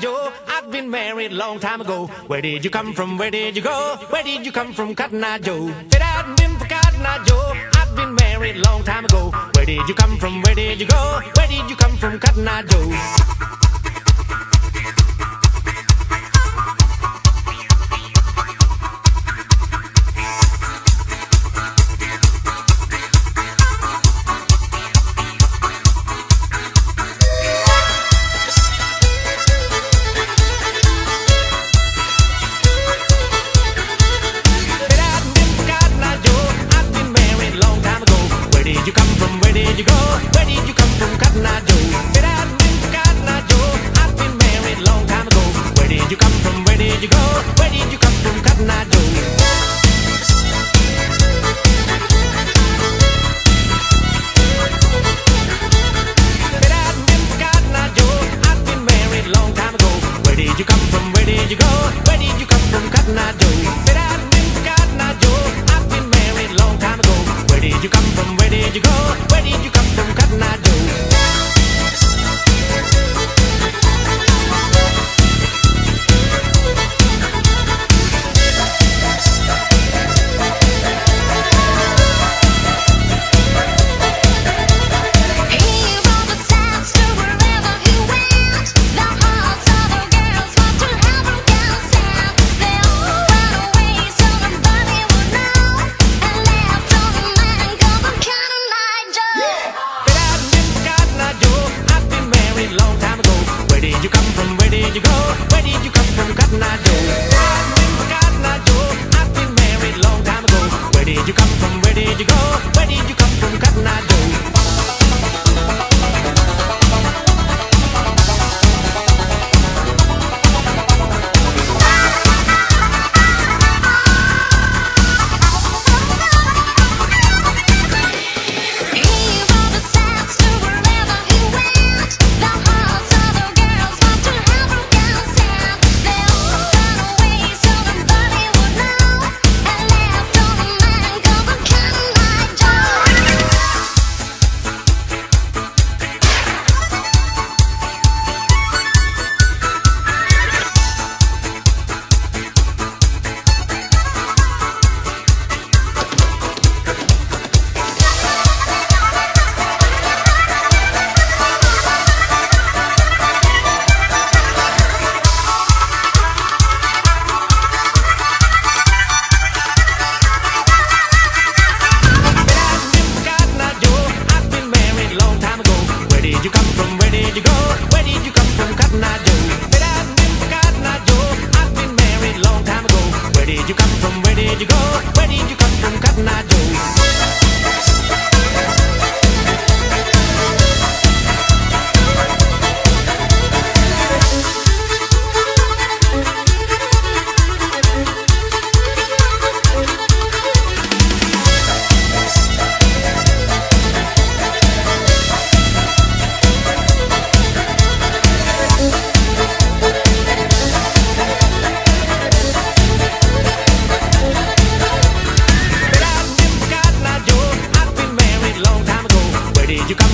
Joe. I've been married long time ago. Where did you come from? Where did you go? Where did you come from, Cotton Eye Joe? Fit out and been for Cotton Eye Joe. I've been married long time ago. Where did you come from? Where did you go? Where did you come from, Cotton Eye Joe? and I don't.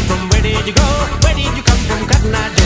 from? Where did you go? Where did you come from? Cotton